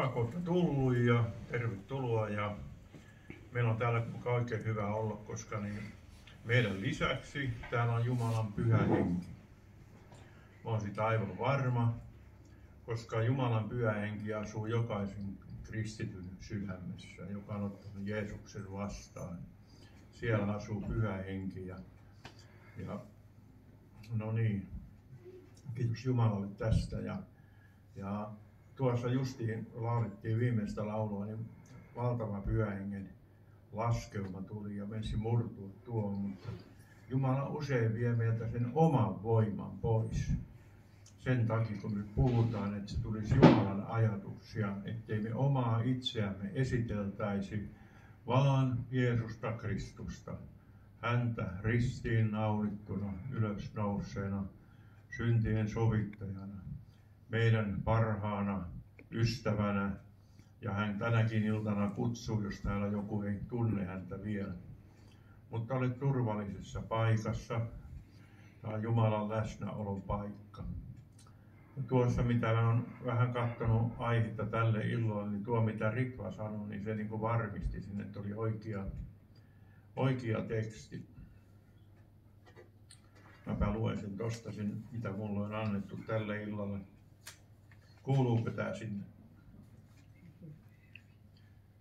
Hyvä, olette tullut ja tervetuloa. Ja meillä on täällä oikein hyvä olla, koska niin meidän lisäksi täällä on Jumalan pyhä henki. Mä oon sitä aivan varma, koska Jumalan pyhä henki asuu jokaisen kristityn sydämessä, joka on ottanut Jeesuksen vastaan. Siellä asuu pyhä henki ja, ja no niin, kiitos Jumalalle tästä. Ja, ja tuossa justiin laulettiin viimeistä laulua, niin valtava pyhähengen laskeuma tuli ja mensi murtua tuo, mutta Jumala usein vie meiltä sen oman voiman pois. Sen takia, kun me puhutaan, että se tulisi Jumalan ajatus ja ettei me omaa itseämme esiteltäisi, vaan Jeesusta Kristusta, häntä ristiin naulittuna, ylös nousseena, syntien sovittajana, meidän parhaana ystävänä. Ja hän tänäkin iltana kutsuu, jos täällä joku ei tunne häntä vielä. Mutta olet turvallisessa paikassa. Tämä on Jumalan läsnäolon paikka. Ja tuossa, mitä mä vähän katsonut aihetta tälle illalle, niin tuo mitä Ritva sanoi, niin se niin kuin varmisti sinne, että oli oikea, oikea teksti. Mäpä luen sen tosta sen, mitä mulle on annettu tälle illalle. Kuuluuko tämä sinne?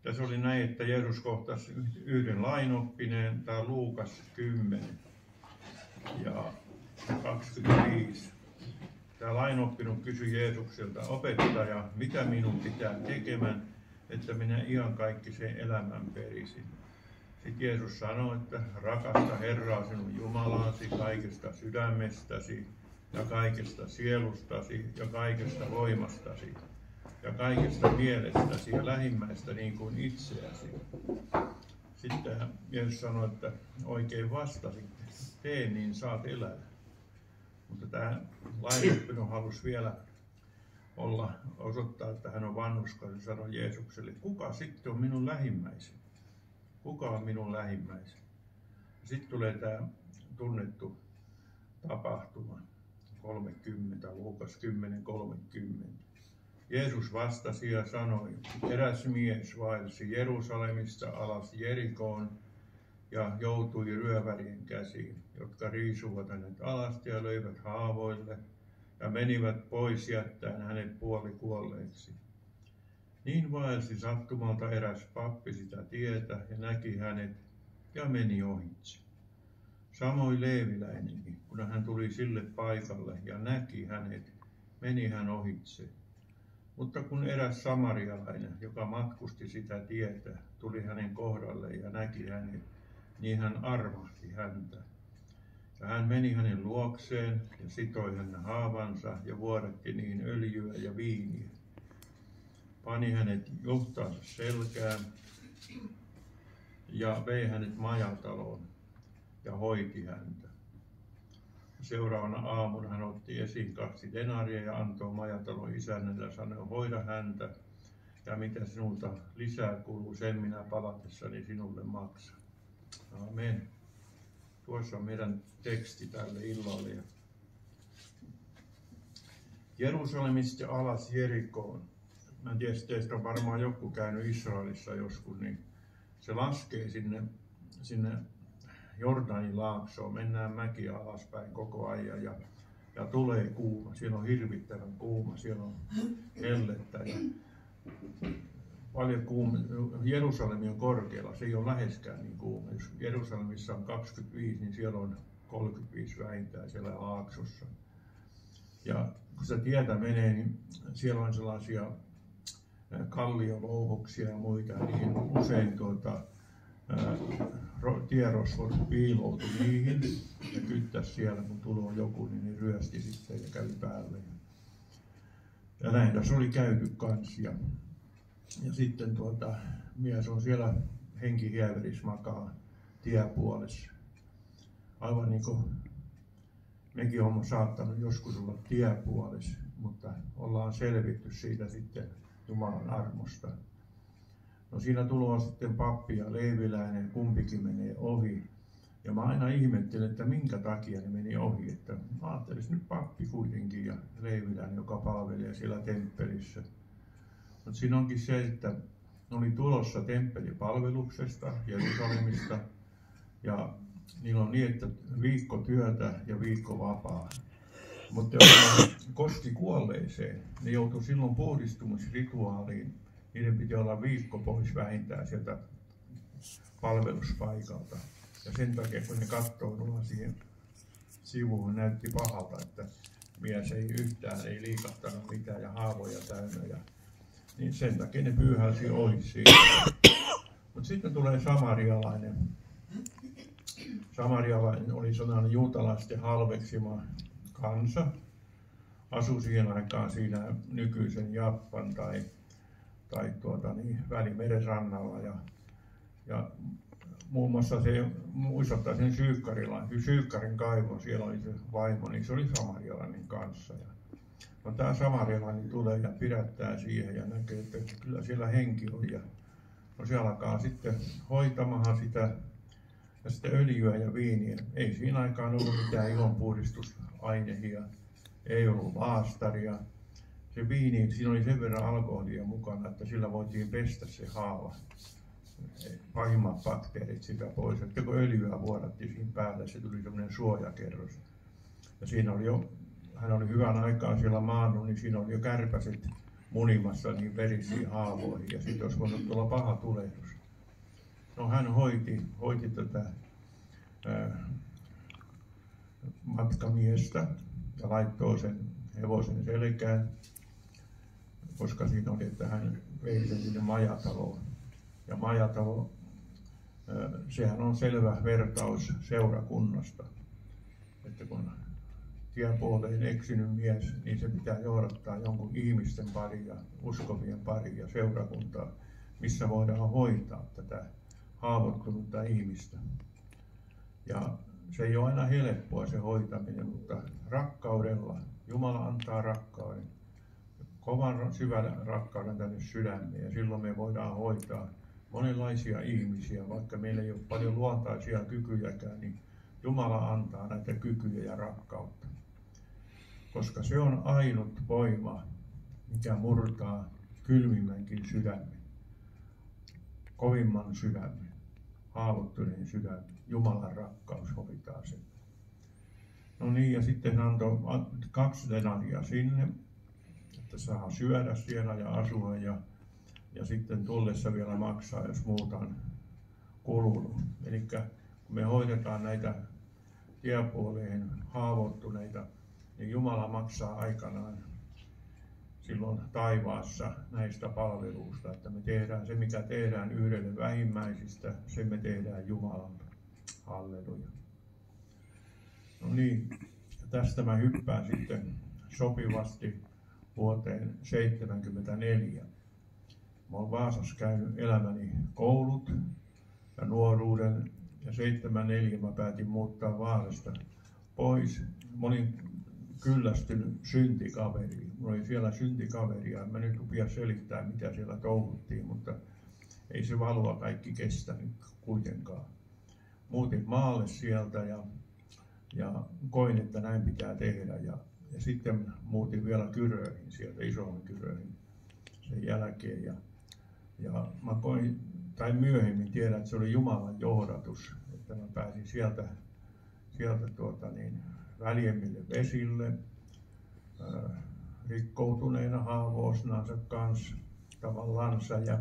Ja se oli näin, että Jeesus kohtasi yhden lainoppineen, tämä Luukas 10 ja 25. Tämä lainoppinut kysyi Jeesukselta, opettaja, mitä minun pitää tekemään, että minä ihan kaikki sen elämän perisin. Sitten Jeesus sanoi, että rakasta Herraa sinun Jumalaasi kaikesta sydämestäsi ja kaikesta sielustasi ja kaikesta voimastasi ja kaikesta mielestäsi ja lähimmäistä niin kuin itseäsi. Sitten Jeesus sanoi, että oikein vastasit, tee niin saat elää. Mutta tämä lainoppinut halusi vielä olla, osoittaa, että hän on vanhuska ja sanoi Jeesukselle, kuka sitten on minun lähimmäiseni? Kuka on minun lähimmäiseni? Sitten tulee tämä tunnettu tapahtuma. 30, Luukas 10, 30. Jeesus vastasi ja sanoi, eräs mies vaelsi Jerusalemista alas Jerikoon ja joutui ryövärien käsiin, jotka riisuvat hänet alasti ja löivät haavoille ja menivät pois jättäen hänet puoli kuolleeksi. Niin vaelsi sattumalta eräs pappi sitä tietä ja näki hänet ja meni ohitse. Samoin Leeviläinenkin, kun hän tuli sille paikalle ja näki hänet, meni hän ohitse. Mutta kun eräs samarialainen, joka matkusti sitä tietä, tuli hänen kohdalle ja näki hänet, niin hän armahti häntä. Ja hän meni hänen luokseen ja sitoi hänen haavansa ja vuodatti niin öljyä ja viiniä. Pani hänet johtaansa selkään ja vei hänet majataloon ja hoiti häntä. Seuraavana aamuna hän otti esiin kaksi denaria ja antoi majatalon isännälle ja sanoi, hoida häntä ja mitä sinulta lisää kuuluu, sen minä palatessani sinulle maksan. Amen. Tuossa on meidän teksti tälle illalle. Jerusalemista alas Jerikoon. Mä en tiedä, teistä on varmaan joku käynyt Israelissa joskus, niin se laskee sinne, sinne Jordanin laaksoon, mennään mäkiä alaspäin koko ajan ja, ja tulee kuuma. Siellä on hirvittävän kuuma, siellä on hellettä ja paljon kuuma. Jerusalemi on korkealla, se ei ole läheskään niin kuuma. Jos Jerusalemissa on 25, niin siellä on 35 vähintään siellä laaksossa. Ja kun se tietä menee, niin siellä on sellaisia kalliolouhoksia ja muita, niin usein tuota, tierosvot piiloutui niihin ja kyttäsi siellä, kun tulee joku, niin ne ryösti sitten ja kävi päälle. Ja näin tässä oli käyty kanssa. Ja, ja sitten tuota, mies on siellä henkihieveris makaa tiepuolessa. Aivan niin kuin mekin olemme saattanut joskus olla tiepuolessa, mutta ollaan selvitty siitä sitten Jumalan armosta. No siinä tulee sitten pappi ja leiviläinen, kumpikin menee ohi. Ja mä aina ihmettelen, että minkä takia ne meni ohi. Että mä ajattelin, nyt pappi kuitenkin ja leiviläinen, joka palvelee siellä temppelissä. Mutta siinä onkin se, että ne oli tulossa temppelipalveluksesta Jerusalemista ja niillä on niin, että viikko työtä ja viikko vapaa. Mutta koski kuolleeseen, ne joutui silloin puhdistumisrituaaliin. Niiden piti olla viikko pois vähintään sieltä palveluspaikalta. Ja sen takia, kun ne katsoo siihen sivuun, näytti pahalta, että mies ei yhtään, ei liikahtanut mitään ja haavoja täynnä. Ja, niin sen takia ne pyyhälsi ohi. Mutta sitten tulee samarialainen. Samarialainen oli sellainen juutalaisten halveksima kansa. Asui siihen aikaan siinä nykyisen Japan tai, tai tuota, niin, Välimeren rannalla. Ja, ja muun muassa se muistuttaa sen Syykkarilla, Syykkarin kaivo, siellä oli se vaimo, niin se oli samarialainen kanssa. Ja, no tämä samarialainen tulee ja pidättää siihen ja näkee, että kyllä siellä henki on. Ja, no se alkaa sitten hoitamahan sitä ja sitten öljyä ja viiniä. Ei siinä aikaan ollut mitään ilonpuhdistusaineita, ei ollut vaastaria. Se viini, siinä oli sen verran alkoholia mukana, että sillä voitiin pestä se haava pahimmat bakteerit sitä pois. Että kun öljyä vuodattiin siinä päälle, se tuli semmoinen suojakerros. Ja siinä oli jo, hän oli hyvän aikaa siellä maannut, niin siinä oli jo kärpäset munimassa niin verisiin haavoihin. Ja sitten olisi voinut tulla paha tulehdus. No hän hoiti, hoiti tätä ää, matkamiestä ja laittoi sen hevosen selkään, koska siinä oli, että hän vei sen sinne majataloon ja majatalo, sehän on selvä vertaus seurakunnasta. Että kun tiepuoleen eksynyt mies, niin se pitää johdattaa jonkun ihmisten pari ja uskovien pari ja seurakuntaa, missä voidaan hoitaa tätä haavoittunutta ihmistä. Ja se ei ole aina helppoa se hoitaminen, mutta rakkaudella, Jumala antaa rakkauden, kovan syvän rakkauden tänne sydämeen ja silloin me voidaan hoitaa monenlaisia ihmisiä, vaikka meillä ei ole paljon luontaisia kykyjäkään, niin Jumala antaa näitä kykyjä ja rakkautta. Koska se on ainut voima, mikä murtaa kylmimmänkin sydämen, kovimman sydämen, haavoittuneen sydämen. Jumalan rakkaus hoitaa sen. No niin, ja sitten hän antoi kaksi denaria sinne, että saa syödä siellä ja asua ja ja sitten tullessa vielä maksaa, jos muuta on kulunut. Eli kun me hoidetaan näitä tiepuoleen haavoittuneita, niin Jumala maksaa aikanaan silloin taivaassa näistä palveluista, että me tehdään se, mikä tehdään yhdelle vähimmäisistä, se me tehdään Jumalalle. Halleluja. No niin, tästä mä hyppään sitten sopivasti vuoteen 74. Mä oon Vaasassa käynyt elämäni koulut ja nuoruuden ja 74 mä päätin muuttaa Vaasasta pois. Mä olin kyllästynyt syntikaveriin. Mulla oli siellä syntikaveria. Mä nyt rupia selittää, mitä siellä touhuttiin, mutta ei se valua kaikki kestänyt kuitenkaan. Muutin maalle sieltä ja, ja koin, että näin pitää tehdä. Ja, ja sitten muutin vielä Kyröihin sieltä, isoon Kyröihin sen jälkeen. Ja ja mä koin, tai myöhemmin tiedän, että se oli Jumalan johdatus, että mä pääsin sieltä, sieltä tuota niin, väljemmille vesille, äh, rikkoutuneena haavoosnansa kanssa tavallansa ja,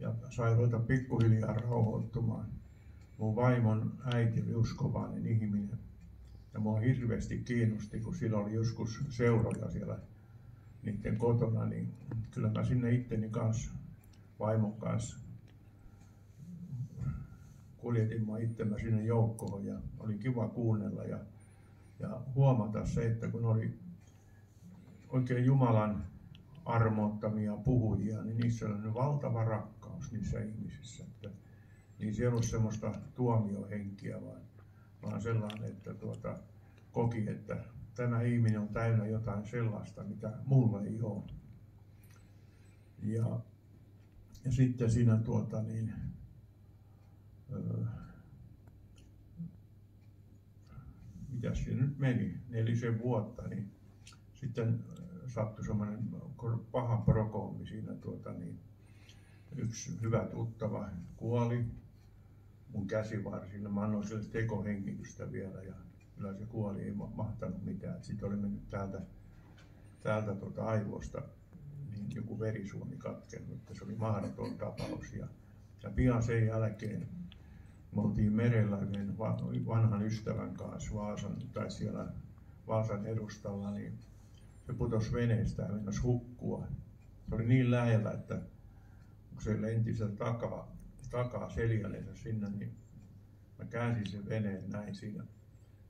ja sai ruveta pikkuhiljaa rauhoittumaan. Mun vaimon äiti oli uskovainen ihminen ja mua hirveästi kiinnosti, kun sillä oli joskus seuroja siellä niiden kotona, niin kyllä mä sinne itteni kanssa, vaimon kanssa, kuljetin mä itsemme sinne joukkoon ja oli kiva kuunnella ja, ja huomata se, että kun oli oikein Jumalan armottamia puhujia, niin niissä oli valtava rakkaus niissä ihmisissä. Että, niin siellä ei semmoista tuomiohenkiä, vaan, vaan sellainen, että tuota, koki, että tämä ihminen on täynnä jotain sellaista, mitä mulla ei ole. Ja, ja sitten siinä tuota niin, öö, mitä siinä nyt meni, nelisen vuotta, niin sitten sattui semmoinen paha prokoommi siinä tuota niin, yksi hyvä tuttava kuoli mun käsivarsille. Mä annoin sille tekohengitystä vielä ja kyllä se kuoli, ei mahtanut mitään. Sitten oli mennyt täältä, täältä tuota aivoista niin joku verisuoni katkennut, että se oli mahdoton tapaus. Ja, ja pian sen jälkeen me oltiin merellä yhden vanhan ystävän kanssa Vaasan, tai siellä Vaasan edustalla, niin se putosi veneestä ja mennäisi hukkua. Se oli niin lähellä, että kun se lenti takaa, takaa seljälensä sinne, niin mä käänsin sen veneen näin siinä.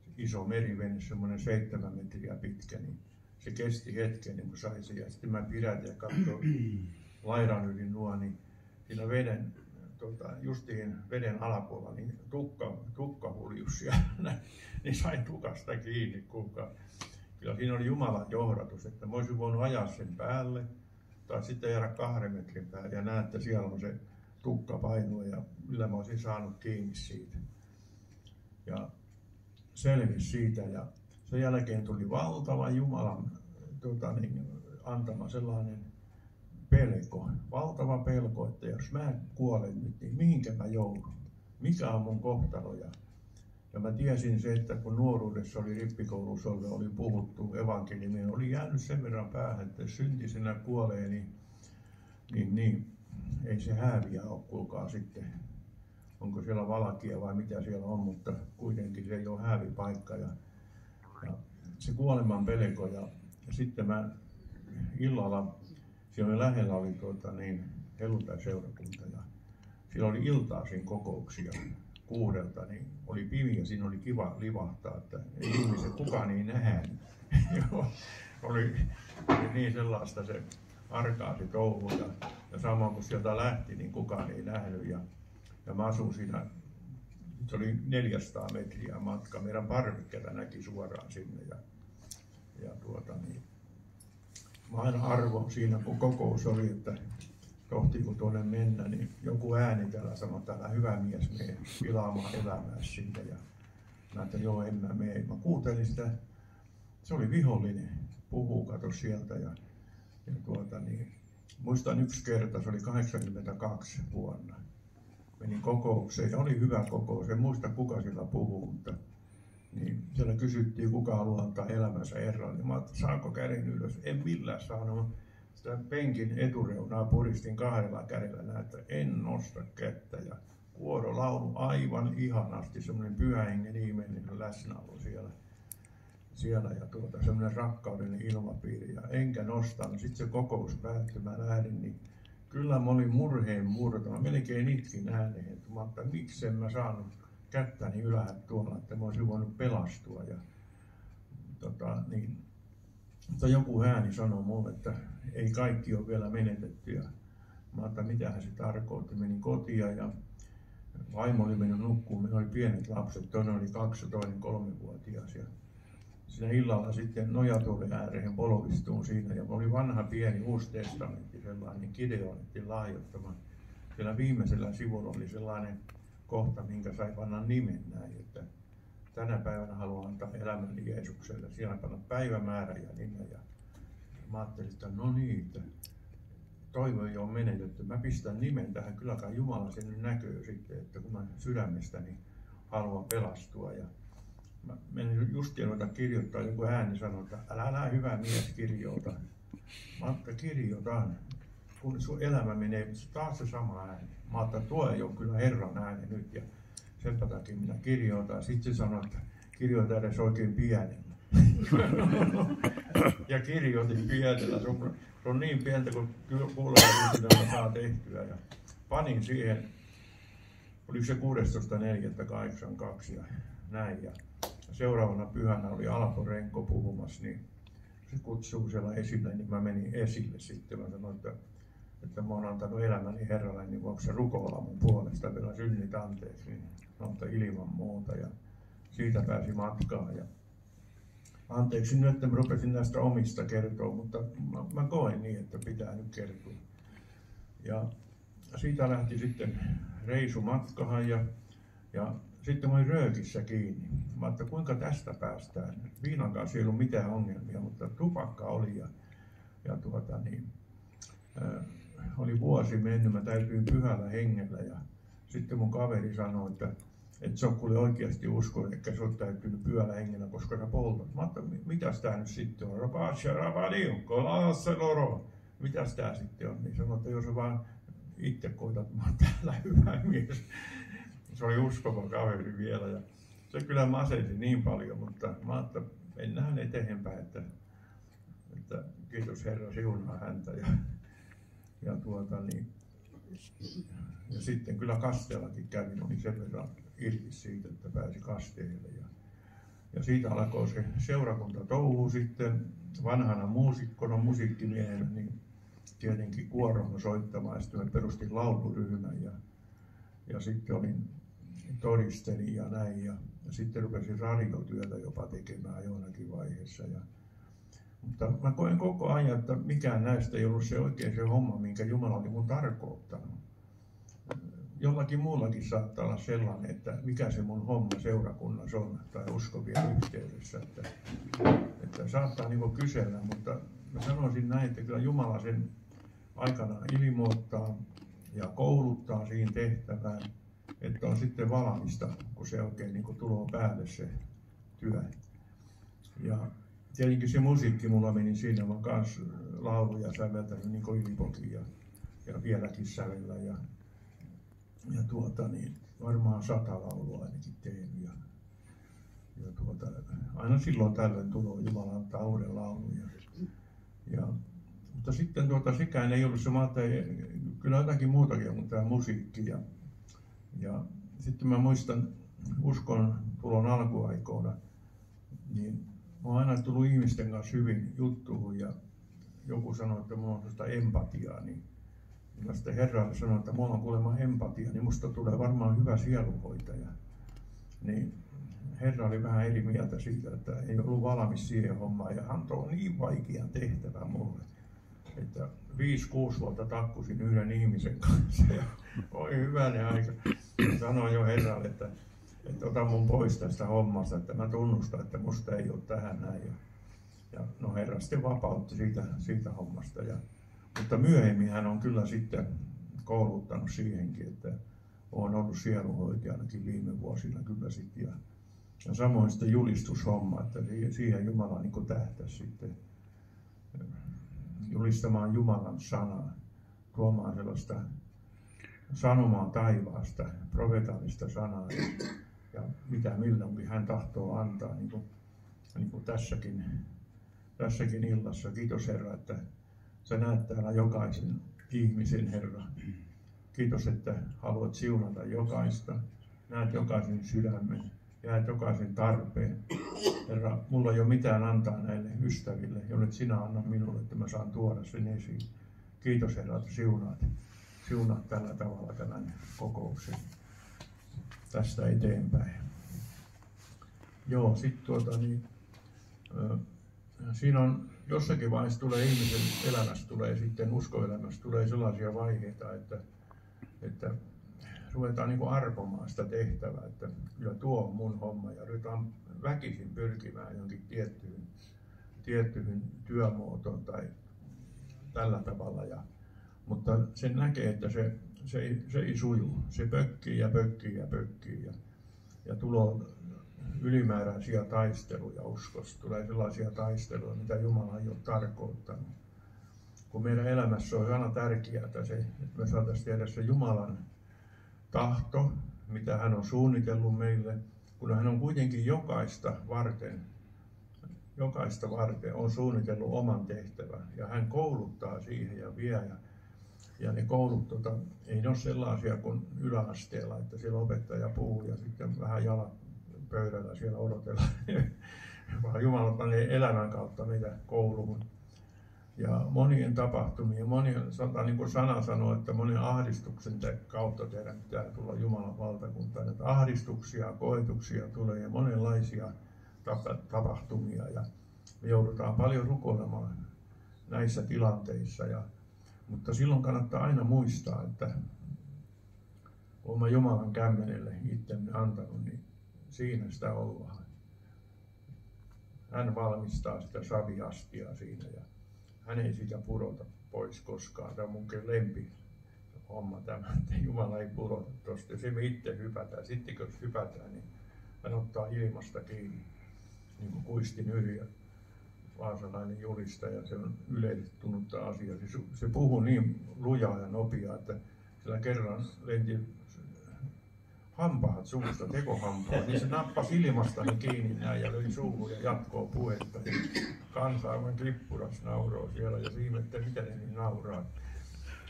Se iso merivene, semmoinen seitsemän metriä pitkä, niin se kesti hetken, niin kun sai sen. Ja sitten mä pidätin ja katsoin laidan yli nuo, niin siinä veden, tota, justiin veden alapuolella, niin tukka, tukka huljus siellä, niin sain tukasta kiinni, kuulkaa. Kyllä siinä oli Jumalan johdatus, että mä olisin voinut ajaa sen päälle, tai sitten jäädä kahden metrin päälle ja näette, siellä on se tukka painua ja millä mä olisin saanut kiinni siitä. Ja selvisi siitä ja sen jälkeen tuli valtava Jumalan tota niin, antama sellainen pelko, valtava pelko, että jos mä kuolen nyt, niin mihinkä mä joudun? Mikä on mun kohtalo? Ja, ja mä tiesin se, että kun nuoruudessa oli rippikoulussa oli puhuttu evankeliumia, oli jäänyt sen verran päähän, että syntisenä kuolee, niin, niin, niin ei se hääviä ole, kuulkaa sitten. Onko siellä valakia vai mitä siellä on, mutta kuitenkin se ei ole häävipaikka. Ja, ja se kuoleman pelko ja, ja sitten mä illalla, siellä lähellä oli tuota, niin, helluntai-seurakunta ja siellä oli iltaisin kokouksia kuudelta, niin oli pimeä, siinä oli kiva livahtaa, että ei ihmiset kukaan ei nähnyt. oli niin sellaista se arkaasi touhu ja, ja samoin kun sieltä lähti, niin kukaan ei nähnyt ja, ja mä asun siinä, se oli 400 metriä matka, meidän parvekkeella näki suoraan sinne ja, ja tuota niin, mä aina arvon siinä, kun kokous oli, että tohtiiko tuonne mennä, niin joku ääni täällä sanoi, että älä hyvä mies mene pilaamaan elämää sinne. Ja mä että joo, en mä mene. Mä kuuntelin sitä, se oli vihollinen, puhuu, kato sieltä. Ja, ja tuota, niin, muistan yksi kerta, se oli 82 vuonna. Menin kokoukseen ja oli hyvä kokous, en muista kuka siellä puhuu, mutta niin siellä kysyttiin, kuka haluaa antaa elämänsä. Niin mä että saanko käden ylös? En millään saanut sitä penkin etureunaa puristin kahdella kädellä että en nosta kättä. Ja kuoro laulu aivan ihanasti, semmoinen pyhähengen ihmeellinen läsnäolo siellä. Siellä ja tuota, semmoinen rakkauden ilmapiiri. Ja enkä nostanut. Sitten se kokous päättyi, mä lähdin, niin kyllä mä olin murheen murtama. Melkein itkin ääneen, että mä että miksen mä saanut kättäni ylhäältä tuolla, että mä olisin voinut pelastua. Ja, tota, niin, mutta joku ääni sanoi mulle, että ei kaikki ole vielä menetetty. Ja mä että mitähän se tarkoitti. Menin kotiin ja vaimo oli mennyt nukkuun. Meillä oli pienet lapset, toinen oli kaksi ja toinen kolmevuotias. Ja siinä illalla sitten nojatuolin ääreen polvistuun siinä. Ja oli vanha pieni uusi testamentti, sellainen Gideonitin lahjoittama. Siellä viimeisellä sivulla oli sellainen kohta, minkä sai panna nimen näin, että tänä päivänä haluan antaa elämäni Jeesukselle. Siellä panna päivämäärä ja nimen. Ja mä ajattelin, että no niin, että toivo ei ole menetetty. Mä pistän nimen tähän, kyllä kai Jumala sen näkyy sitten, että kun mä sydämestäni haluan pelastua. Ja mä menin just ruveta kirjoittaa, joku ääni sanoi, että älä, älä hyvä mies kirjoita. Mä ajattelin, kirjoitan. Kun sun elämä menee, taas se sama ääni. Mä ajattelin, tuo ei ole kyllä Herran ääni nyt. Ja sen takia minä kirjoitan. Sitten se sanoi, että kirjoita edes oikein pienen. ja kirjoitin pienellä. Se on, se on niin pientä kuin kuulee, saa tehtyä. Ja panin siihen, oliko se 16.4.82 ja näin. Ja seuraavana pyhänä oli Alpo Renko puhumassa, niin se kutsuu siellä esille, niin mä menin esille sitten. Mä sanoin, että, että mä oon antanut elämäni Herralle, niin voiko se rukoilla mun puolesta vielä synnit anteeksi. Niin sanoin, ilman muuta. Ja siitä pääsi matkaan. Ja anteeksi nyt, että mä rupesin näistä omista kertoa, mutta mä, mä koen niin, että pitää nyt kertoa. Ja siitä lähti sitten reisu matkahan ja, ja sitten mä olin röökissä kiinni. Mä että kuinka tästä päästään. Viinan kanssa ei ollut mitään ongelmia, mutta tupakka oli ja ja tuota niin, äh, oli vuosi mennyt, mä täytyin pyhällä hengellä ja sitten mun kaveri sanoi, että että se on kuule oikeasti usko, että se on täytynyt pyöllä hengellä, koska sä poltat. Mä ajattelin, mitäs tää nyt sitten on? Rapaatsia rabadiu, kolassa loro. Mitäs tää sitten on? Niin sanoi, että jos sä vaan itse koitat, mä oon täällä hyvä mies. Se oli uskova kaveri vielä ja se kyllä masensi niin paljon, mutta mä ajattelin, mennään eteenpäin, että, että kiitos Herra siunaa häntä. Ja, ja, tuota, niin, ja sitten kyllä kasteellakin kävin, oli sen verran irti siitä, että pääsi kasteelle. Ja, ja siitä alkoi se seurakunta touhu sitten vanhana muusikkona, musiikkimiehenä, niin tietenkin kuorolla soittamaan. Sitten mä perustin lauluryhmän ja, ja sitten olin todisteli ja näin. Ja, ja sitten rupesin radiotyötä jopa tekemään jonakin vaiheessa. Ja, mutta mä koen koko ajan, että mikään näistä ei ollut se oikein se homma, minkä Jumala oli mun tarkoittanut jollakin muullakin saattaa olla sellainen, että mikä se mun homma seurakunnassa on tai uskovien yhteydessä. Että, että saattaa niin kysellä, mutta mä sanoisin näin, että kyllä Jumala sen aikanaan ilmoittaa ja kouluttaa siihen tehtävään, että on sitten valmista, kun se oikein niin tulee päälle se työ. Ja tietenkin se musiikki mulla meni siinä, mä kanssa lauluja säveltänyt niin kuin ja, ja vieläkin sävellä. Ja ja tuota, niin varmaan sata laulua ainakin tein. Ja, ja tuota, aina silloin tällöin tulee Jumala antaa uuden laulun. Ja, ja, mutta sitten tuota, sekään ei ollut se, mä kyllä jotakin muutakin on tämä musiikki. Ja, ja sitten mä muistan uskon tulon alkuaikoina, niin mä oon aina tullut ihmisten kanssa hyvin juttuun ja joku sanoi, että mulla on sellaista empatiaa, niin ja sitten Herra sanoi, että mulla on kuulemma empatia, niin musta tulee varmaan hyvä sielunhoitaja. Niin Herra oli vähän eri mieltä siitä, että ei ollut valmis siihen hommaan ja antoi niin vaikean tehtävän mulle. Että 5-6 vuotta takkusin yhden ihmisen kanssa ja oi hyvänen aika. Sanoin jo Herralle, että, että ota mun pois tästä hommasta, että mä tunnustan, että musta ei ole tähän näin. Ja, ja no Herra sitten vapautti siitä, siitä hommasta. Ja, mutta myöhemmin hän on kyllä sitten kouluttanut siihenkin, että on ollut sielunhoitajanakin viime vuosina kyllä sitten. Ja, ja samoin sitten julistushomma, että siihen Jumala niin tähtäisi sitten julistamaan Jumalan sanaa, tuomaan sellaista sanomaa taivaasta, profetaalista sanaa ja, ja mitä milloinkin hän tahtoo antaa, niin kuin, niin kuin tässäkin, tässäkin illassa. Kiitos Herra, että Sä näet täällä jokaisen ihmisen, Herra. Kiitos, että haluat siunata jokaista. Näet jokaisen sydämen. Näet jokaisen tarpeen. Herra, mulla ei ole mitään antaa näille ystäville, jolle sinä anna minulle, että mä saan tuoda sen esiin. Kiitos Herra, että siunaat, siunaat tällä tavalla tämän kokouksen tästä eteenpäin. Joo, sitten tuota niin, siinä on jossakin vaiheessa tulee ihmisen elämässä, tulee sitten uskoelämässä, tulee sellaisia vaiheita, että, että ruvetaan niin arpomaan sitä tehtävää, että kyllä tuo on mun homma ja ruvetaan väkisin pyrkimään jonkin tiettyyn, tiettyyn työmuotoon tai tällä tavalla. Ja, mutta sen näkee, että se, se, ei, se ei suju. Se pökkii ja pökkii ja pökkii ja, ja tulo, ylimääräisiä taisteluja uskossa. Tulee sellaisia taisteluja, mitä Jumala ei ole tarkoittanut. Kun meidän elämässä on aina tärkeää, että, se, että me saataisiin tiedä se Jumalan tahto, mitä hän on suunnitellut meille, kun hän on kuitenkin jokaista varten, jokaista varten on suunnitellut oman tehtävän ja hän kouluttaa siihen ja vie. Ja, ja ne koulut tota, ei ne ole sellaisia kuin yläasteella, että siellä opettaja puhuu ja sitten vähän jalat pöydällä siellä odotella, vaan Jumala panee elämän kautta meitä kouluun. Ja monien tapahtumien, monien, sanotaan niin kuin sana sanoo, että monen ahdistuksen kautta teidän pitää tulla Jumalan valtakuntaan. Että ahdistuksia, koetuksia tulee ja monenlaisia tapahtumia ja me joudutaan paljon rukoilemaan näissä tilanteissa. Ja, mutta silloin kannattaa aina muistaa, että olen Jumalan kämmenelle itsemme antanut, niin siinä sitä ollaan. Hän valmistaa sitä saviastia siinä ja hän ei sitä pudota pois koskaan. Tämä on mun lempi homma tämä, että Jumala ei pudota tuosta. Se me itse hypätään. Sitten kun hypätään, niin hän ottaa ilmasta kiinni, niin kuin Kuistin Yrjö, vaasalainen julistaja. Se on yleistunut asia. Se, se puhuu niin lujaa ja nopeaa, että sillä kerran lenti hampaat suusta, tekohampaat, niin se nappasi ilmastani kiinni näin ja löi suuhun ja jatkoo puhetta. Kansa aivan klippuras nauroo siellä ja siinä, että mitä ne niin nauraa.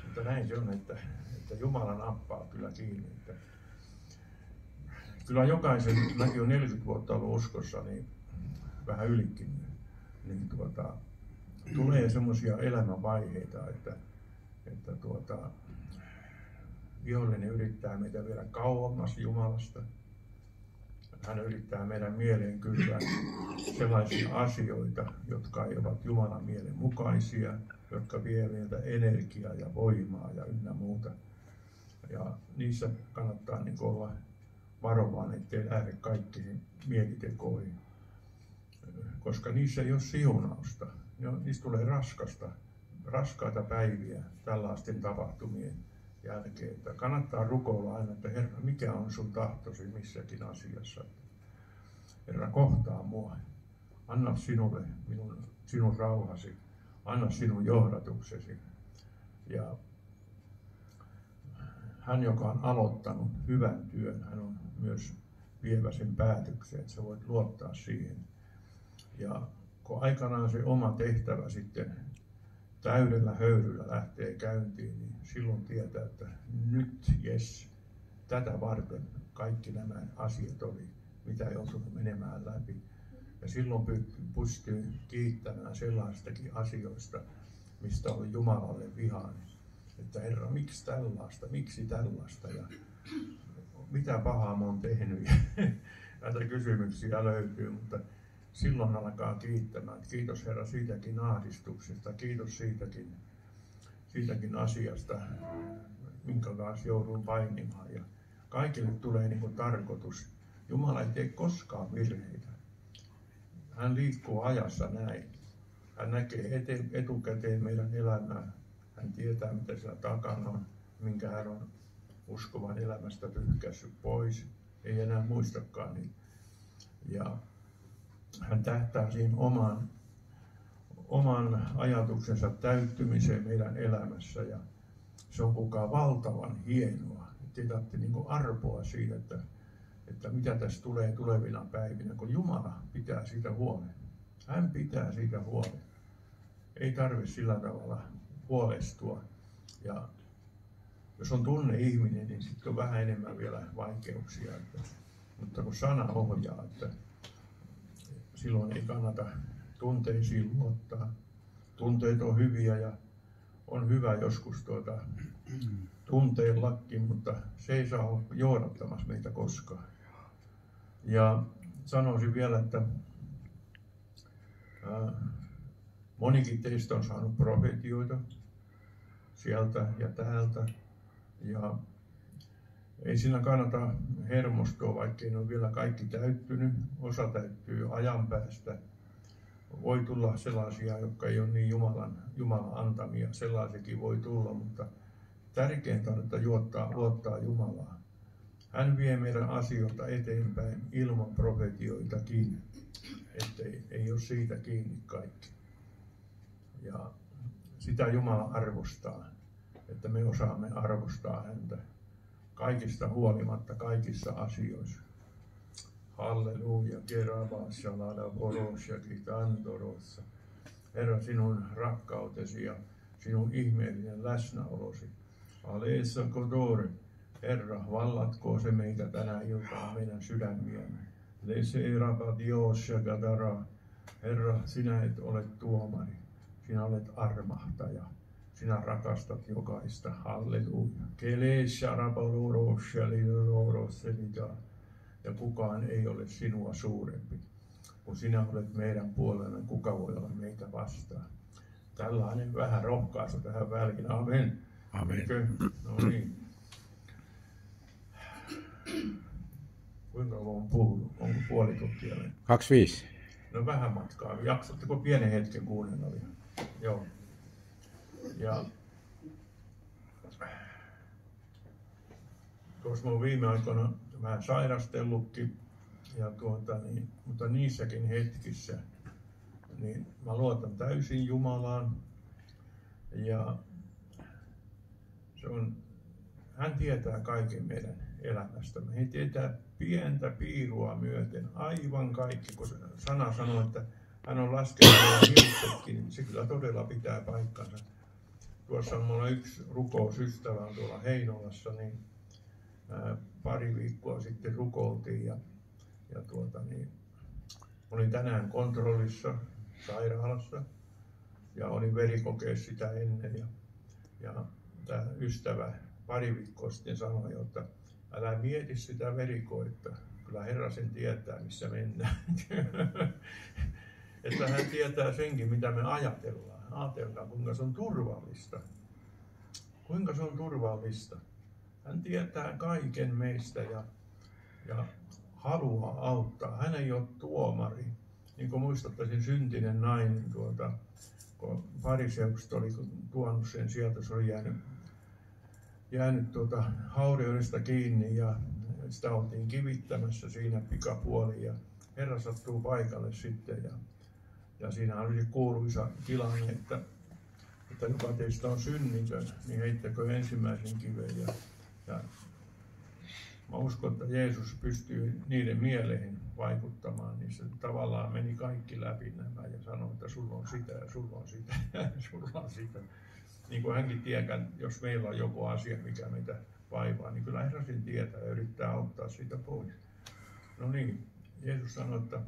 Mutta näin se on, että, että Jumala nappaa kyllä kiinni. Että kyllä jokaisen, mäkin olen 40 vuotta ollut uskossa, niin vähän ylikin, niin tuota, tulee semmoisia elämänvaiheita, että, että tuota, vihollinen yrittää meitä viedä kauemmas Jumalasta. Hän yrittää meidän mieleen kyllä sellaisia asioita, jotka eivät Jumalan mielen mukaisia, jotka vie meiltä energiaa ja voimaa ja ynnä muuta. Ja niissä kannattaa niin olla varovainen, ettei lähde kaikkiin mielitekoihin. Koska niissä ei ole siunausta. Niistä tulee raskasta, raskaita päiviä tällaisten tapahtumien jälkeen. Että kannattaa rukoilla aina, että Herra, mikä on sun tahtosi missäkin asiassa. Herra, kohtaa mua. Anna sinulle minun, sinun rauhasi. Anna sinun johdatuksesi. Ja hän, joka on aloittanut hyvän työn, hän on myös vievä sen päätökseen, että sä voit luottaa siihen. Ja kun aikanaan se oma tehtävä sitten täydellä höyryllä lähtee käyntiin, niin silloin tietää, että nyt jes, tätä varten kaikki nämä asiat oli, mitä joutunut menemään läpi. Ja silloin pystyy kiittämään sellaistakin asioista, mistä oli Jumalalle vihainen. Että Herra, miksi tällaista, miksi tällaista ja mitä pahaa mä oon tehnyt. Näitä kysymyksiä löytyy, mutta silloin alkaa kiittämään. Kiitos Herra siitäkin ahdistuksesta, kiitos siitäkin, siitäkin asiasta, minkä kanssa joudun painimaan. Ja kaikille tulee niin kuin tarkoitus. Jumala ei tee koskaan virheitä. Hän liikkuu ajassa näin. Hän näkee etukäteen meidän elämää. Hän tietää, mitä siellä takana on, minkä hän on uskovan elämästä pyyhkässyt pois. Ei enää muistakaan niin. Ja hän tähtää siihen oman, oman ajatuksensa täyttymiseen meidän elämässä ja se on kukaan valtavan hienoa. Te tarvitse niin arpoa siitä, että, että mitä tässä tulee tulevina päivinä, kun Jumala pitää siitä huolen. Hän pitää siitä huolen. Ei tarvitse sillä tavalla huolestua. Ja jos on tunne ihminen, niin sitten on vähän enemmän vielä vaikeuksia. Että, mutta kun sana ohjaa, että silloin ei kannata tunteisiin luottaa. Tunteet on hyviä ja on hyvä joskus tuota, tunteillakin, mutta se ei saa olla johdattamassa meitä koskaan. Ja sanoisin vielä, että ää, monikin teistä on saanut profetioita sieltä ja täältä. Ja ei siinä kannata hermostua, vaikkei ne ole vielä kaikki täyttynyt. Osa täyttyy ajan päästä. Voi tulla sellaisia, jotka ei ole niin Jumalan, Jumalan antamia. Sellaisiakin voi tulla, mutta tärkeintä on, että juottaa, luottaa Jumalaa. Hän vie meidän asioita eteenpäin ilman profetioitakin, ettei ei ole siitä kiinni kaikki. Ja sitä Jumala arvostaa, että me osaamme arvostaa häntä kaikista huolimatta kaikissa asioissa. Halleluja, Kerabassa, Lada Boros ja Kitandorossa. Herra, sinun rakkautesi ja sinun ihmeellinen läsnäolosi. Aleessa Kodore, Herra, vallatko se meitä tänä iltana meidän sydämiämme. Lese Rapa Dios ja Gadara. Herra, sinä et ole tuomari, sinä olet armahtaja sinä rakastat jokaista. Halleluja. Ja kukaan ei ole sinua suurempi. Kun sinä olet meidän puolella, kuka voi olla meitä vastaan? Tällainen vähän rohkaisu tähän väliin. Amen. Amen. Eikö? No niin. Kuinka on puhunut? Onko puoli tuntia? 25. No vähän matkaa. Jaksatteko pienen hetken kuunnella vielä? Joo. Ja tuossa mä viime aikoina vähän sairastellutkin, ja tuota, niin, mutta niissäkin hetkissä niin mä luotan täysin Jumalaan ja se on, hän tietää kaiken meidän elämästä. Hän tietää pientä piirua myöten aivan kaikki, kun sana sanoo, että hän on laskenut hiuksetkin, niin se kyllä todella pitää paikkansa. Tuossa on mulla yksi rukousystävä on tuolla Heinolassa, niin pari viikkoa sitten rukoiltiin ja, ja tuota, niin, olin tänään kontrollissa sairaalassa ja olin verikokeessa sitä ennen ja, ja tämä ystävä pari viikkoa sitten sanoi, että älä mieti sitä verikoetta, kyllä Herra sen tietää, missä mennään. että hän tietää senkin, mitä me ajatellaan. Ajatellaan, kuinka se on turvallista. Kuinka se on turvallista. Hän tietää kaiken meistä ja, ja haluaa auttaa. Hän ei ole tuomari. Niin kuin muistattaisin syntinen nainen tuota, kun fariseukset oli tuonut sen sieltä, se oli jäänyt, jäänyt tuota haureudesta kiinni ja sitä oltiin kivittämässä siinä pikapuoli ja Herra sattuu paikalle sitten ja, ja siinä oli kuuluisa tilanne, että, että joka teistä on synnitön, niin heittäkö ensimmäisen kiven ja, ja mä uskon, että Jeesus pystyy niiden mieleihin vaikuttamaan, niin se tavallaan meni kaikki läpi nämä ja sanoi, että sulla on sitä ja sulla on sitä ja sulla on sitä. Niin kuin hänkin tietää, jos meillä on joku asia, mikä meitä vaivaa, niin kyllä Herra sen tietää ja yrittää auttaa sitä pois. No niin, Jeesus sanoi, että,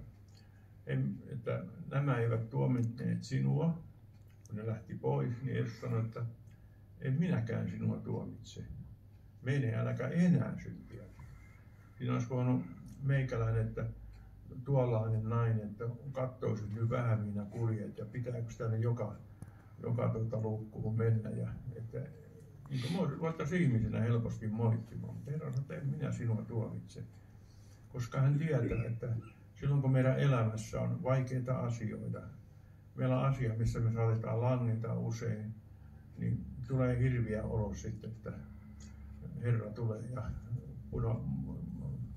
en, että nämä eivät tuomitneet sinua, kun ne lähti pois, niin Jeesus sanoi, että en minäkään sinua tuomitse. Mene, äläkä enää syntiä. Siinä olisi voinut meikäläinen, että tuollainen nainen, että katsoisi nyt vähän minä kuljet ja pitääkö tänne joka, joka tuota luukkuun mennä. Ja, että, niin kuin voitaisiin ihmisenä helposti moittimaan, mutta Herra että en minä sinua tuomitse. Koska hän tietää, että silloin kun meidän elämässä on vaikeita asioita, meillä on asia, missä me saatetaan langeta usein, niin tulee hirviä olo sitten, että Herra tulee ja puno,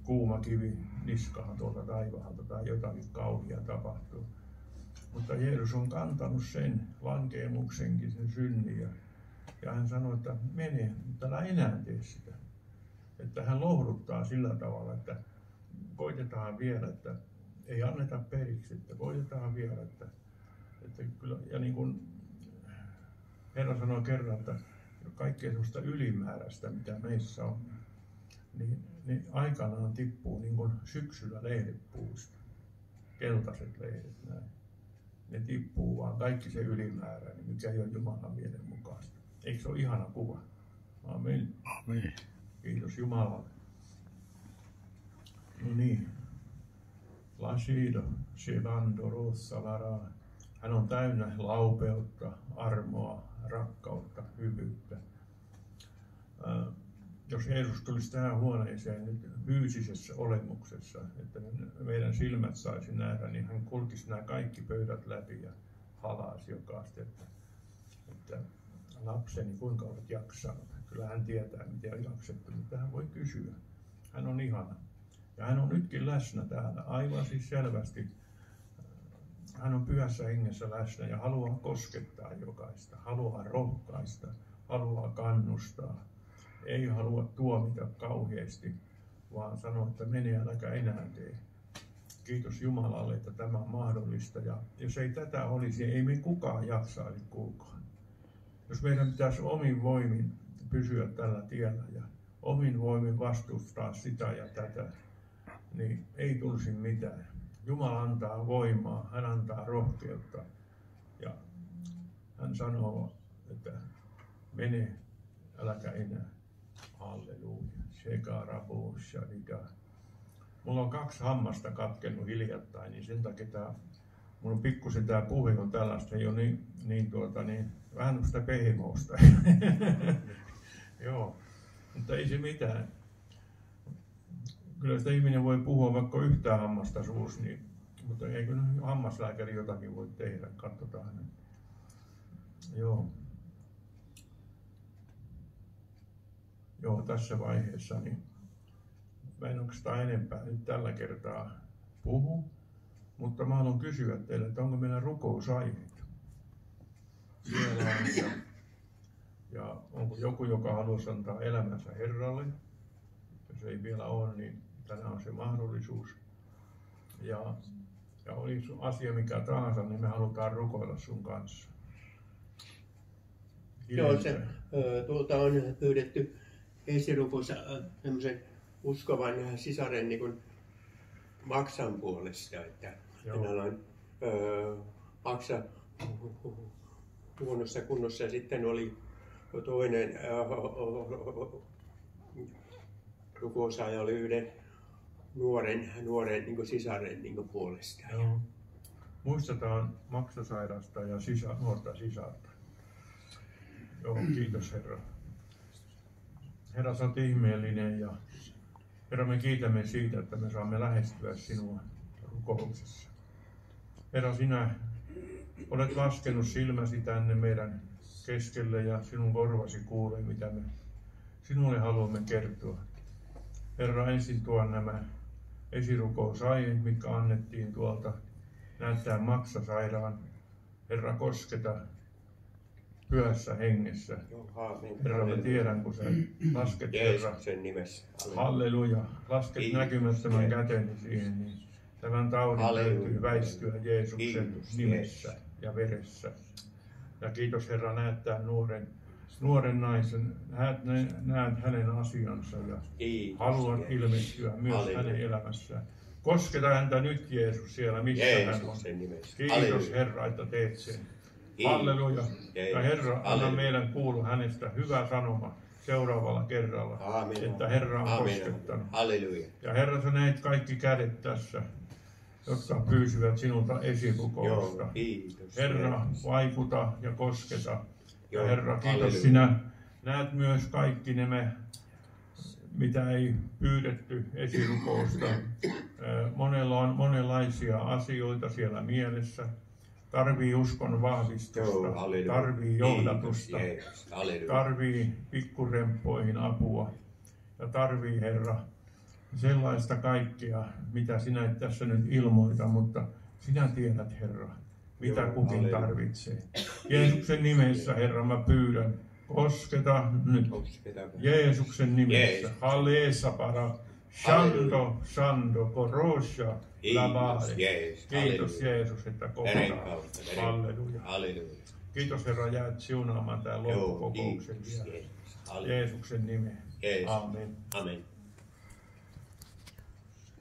kuuma kivi niskaan tuolta taivaalta tai jotakin kauhia tapahtuu. Mutta Jeesus on kantanut sen lankeemuksenkin, sen synnin. Ja, ja hän sanoi, että mene, mutta älä enää tee sitä. Että hän lohduttaa sillä tavalla, että koitetaan vielä, että ei anneta periksi, että koitetaan vielä. Että, että kyllä, ja niin kuin Herra sanoi kerran, että kaikkea sellaista ylimääräistä, mitä meissä on, niin, niin aikanaan tippuu niin kuin syksyllä lehdet puusta. Keltaiset lehdet näin. Ne tippuu vaan kaikki se ylimääräinen, mikä ei ole Jumalan mielen mukaista. Eikö se ole ihana kuva? Amen. Amen. Kiitos Jumalalle. No niin. Lasido, Shivando, Rossa, Hän on täynnä laupeutta, armoa, rakkautta, hyvyyttä jos Jeesus tulisi tähän huoneeseen nyt fyysisessä olemuksessa, että meidän silmät saisi nähdä, niin hän kulkisi nämä kaikki pöydät läpi ja halaisi jokaista, että, että lapseni, kuinka olet jaksanut? Kyllä hän tietää, miten on jaksettu, mutta hän voi kysyä. Hän on ihana. Ja hän on nytkin läsnä täällä, aivan siis selvästi. Hän on pyhässä hengessä läsnä ja haluaa koskettaa jokaista, haluaa rohkaista, haluaa kannustaa, ei halua tuomita kauheasti, vaan sanoo, että mene äläkä enää tee. Kiitos Jumalalle, että tämä on mahdollista. Ja jos ei tätä olisi, ei me kukaan jaksaisi kulkoa. Jos meidän pitäisi omin voimin pysyä tällä tiellä ja omin voimin vastustaa sitä ja tätä, niin ei tulisi mitään. Jumala antaa voimaa, hän antaa rohkeutta. Ja hän sanoo, että mene, äläkä enää. Halleluja. Sheka rabu shadika. Mulla on kaksi hammasta katkennut hiljattain, niin sen takia tää, mulla on pikkusen tää puhe on tällaista, ole niin, niin, tuota, niin vähän sitä. Joo, mutta ei se mitään kyllä sitä ihminen voi puhua vaikka yhtään hammasta suus, niin, mutta eikö hammaslääkäri jotakin voi tehdä, katsotaan. Joo. Joo, tässä vaiheessa niin mä en oikeastaan enempää nyt tällä kertaa puhu, mutta mä haluan kysyä teille, että onko meillä rukousaiheita? Ja, ja onko joku, joka haluaisi antaa elämänsä Herralle? Jos ei vielä ole, niin tänään on se mahdollisuus. Ja, ja oli asia mikä tahansa, niin me halutaan rukoilla sun kanssa. Joo, se, tuolta on pyydetty esirukossa tämmöisen uskovan sisaren niin kuin maksan puolesta, että Joo. hänellä on öö, maksa huonossa kunnossa ja sitten oli toinen öö, rukosaaja oli yhden nuoren, nuoren niin sisaren niin puolesta. Joo. Muistetaan maksasairasta ja sisä, nuorta sisarta. Joo, kiitos Herra. Herra, oot ihmeellinen ja Herra, me kiitämme siitä, että me saamme lähestyä sinua rukouksessa. Herra, sinä olet laskenut silmäsi tänne meidän keskelle ja sinun korvasi kuulee, mitä me sinulle haluamme kertoa. Herra, ensin tuon nämä esirukousaiheet, mitkä annettiin tuolta näyttää maksasairaan. Herra, kosketa pyhässä hengessä. Herra, mä tiedän, kun sä lasket, Herra. nimessä. Halleluja. Lasket näkymättömän käteni siihen, niin tämän taudin Halleluja. täytyy väistyä Jeesuksen Kiitos. nimessä ja veressä. Ja kiitos Herra, näet tämän nuoren, nuoren naisen, näet, näet hänen asiansa ja Kiitos, haluan Jeesus. ilmestyä myös Halleluja. hänen elämässään. Kosketa häntä nyt Jeesus siellä, missä Jeesus, hän on. Kiitos Halleluja. Herra, että teet sen. Halleluja. Ja Herra, anna meidän kuulu hänestä hyvä sanoma seuraavalla kerralla, Amen. että Herra on Amen. koskettanut. Halleluja. Ja Herra, sä näit kaikki kädet tässä, jotka pyysivät sinulta esirukousta. Herra, vaikuta ja kosketa. Ja Herra, kiitos. sinä näet myös kaikki nämä, mitä ei pyydetty esirukousta. Monella on monenlaisia asioita siellä mielessä. Tarvii uskon vahvistusta, tarvii johdatusta, Kiitos, tarvii pikkuremppoihin apua. Ja tarvii Herra sellaista kaikkea, mitä sinä et tässä nyt ilmoita, mutta sinä tiedät Herra, mitä kukin tarvitsee. Jeesuksen nimessä Herra mä pyydän, kosketa nyt. Jeesuksen nimessä. Halleessa para. Shando, Shando, Korosha. Kiitos Jeesus, että kohtaa. Halleluja. Halleluja. Kiitos Herra, jäät siunaamaan tämän loppukokouksen vielä. Jeesuksen nimeen. Amen. Amen.